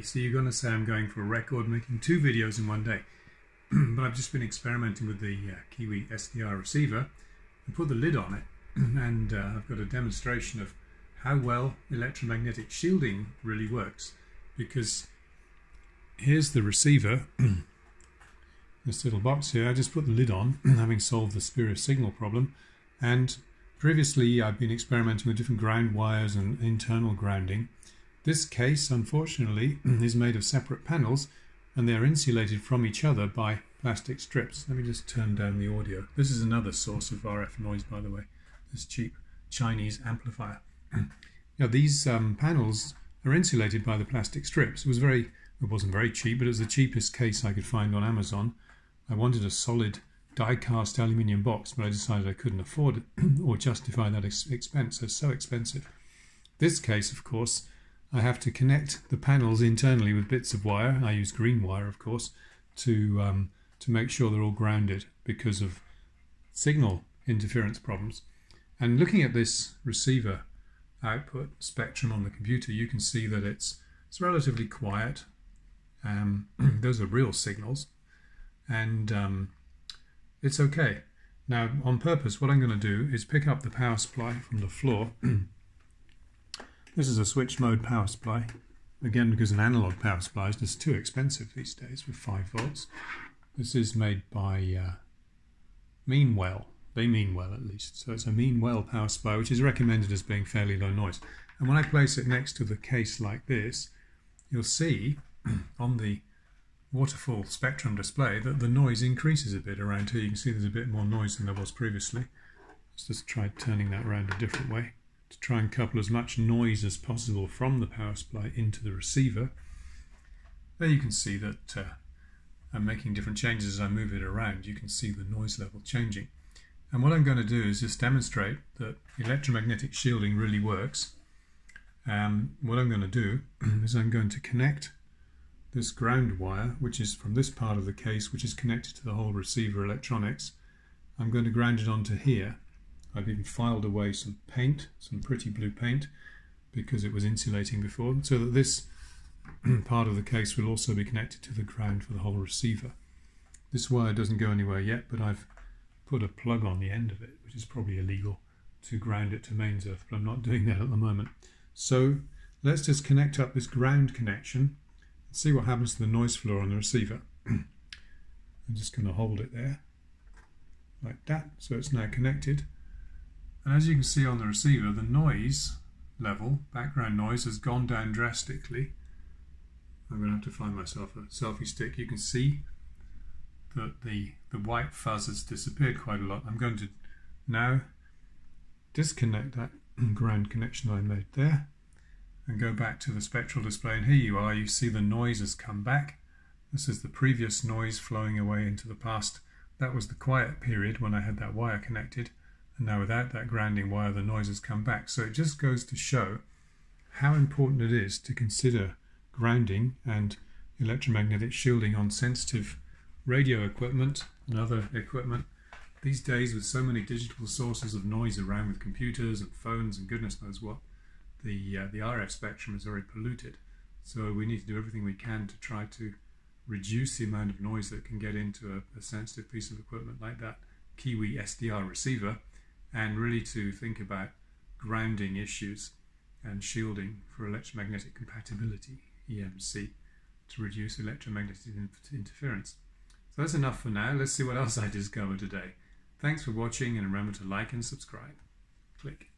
So you're going to say I'm going for a record making two videos in one day. but I've just been experimenting with the uh, Kiwi SDR receiver and put the lid on it. And uh, I've got a demonstration of how well electromagnetic shielding really works. Because here's the receiver. This little box here I just put the lid on having solved the spurious signal problem. And previously I've been experimenting with different ground wires and internal grounding this case, unfortunately, is made of separate panels and they are insulated from each other by plastic strips. Let me just turn down the audio. This is another source of RF noise, by the way, this cheap Chinese amplifier. now, these um, panels are insulated by the plastic strips. It was very, it wasn't very cheap, but it was the cheapest case I could find on Amazon. I wanted a solid die-cast aluminium box, but I decided I couldn't afford it or justify that expense. It's so expensive. This case, of course, I have to connect the panels internally with bits of wire. I use green wire, of course, to um, to make sure they're all grounded because of signal interference problems. And looking at this receiver output spectrum on the computer, you can see that it's it's relatively quiet. Um, those are real signals, and um, it's okay. Now, on purpose, what I'm going to do is pick up the power supply from the floor This is a switch mode power supply. Again, because an analog power supply is just too expensive these days with 5 volts. This is made by uh, Meanwell. They mean well at least. So it's a Meanwell power supply which is recommended as being fairly low noise. And when I place it next to the case like this, you'll see on the waterfall spectrum display that the noise increases a bit around here. You can see there's a bit more noise than there was previously. Let's just try turning that around a different way to try and couple as much noise as possible from the power supply into the receiver. There you can see that uh, I'm making different changes as I move it around. You can see the noise level changing. And what I'm going to do is just demonstrate that electromagnetic shielding really works. Um, what I'm going to do is I'm going to connect this ground wire, which is from this part of the case, which is connected to the whole receiver electronics. I'm going to ground it onto here I've even filed away some paint, some pretty blue paint, because it was insulating before, so that this part of the case will also be connected to the ground for the whole receiver. This wire doesn't go anywhere yet, but I've put a plug on the end of it, which is probably illegal to ground it to mains earth, but I'm not doing that at the moment. So let's just connect up this ground connection and see what happens to the noise floor on the receiver. I'm just going to hold it there like that, so it's now connected. And as you can see on the receiver, the noise level, background noise, has gone down drastically. I'm going to have to find myself a selfie stick. You can see that the, the white fuzz has disappeared quite a lot. I'm going to now disconnect that ground connection I made there and go back to the spectral display and here you are you see the noise has come back this is the previous noise flowing away into the past that was the quiet period when I had that wire connected now without that grounding wire, the noise has come back. So it just goes to show how important it is to consider grounding and electromagnetic shielding on sensitive radio equipment and other equipment. These days, with so many digital sources of noise around with computers and phones and goodness knows what, the, uh, the RF spectrum is very polluted. So we need to do everything we can to try to reduce the amount of noise that can get into a, a sensitive piece of equipment like that Kiwi SDR receiver and really to think about grounding issues and shielding for electromagnetic compatibility, EMC, to reduce electromagnetic interference. So that's enough for now. Let's see what else I discover today. Thanks for watching and remember to like and subscribe. Click.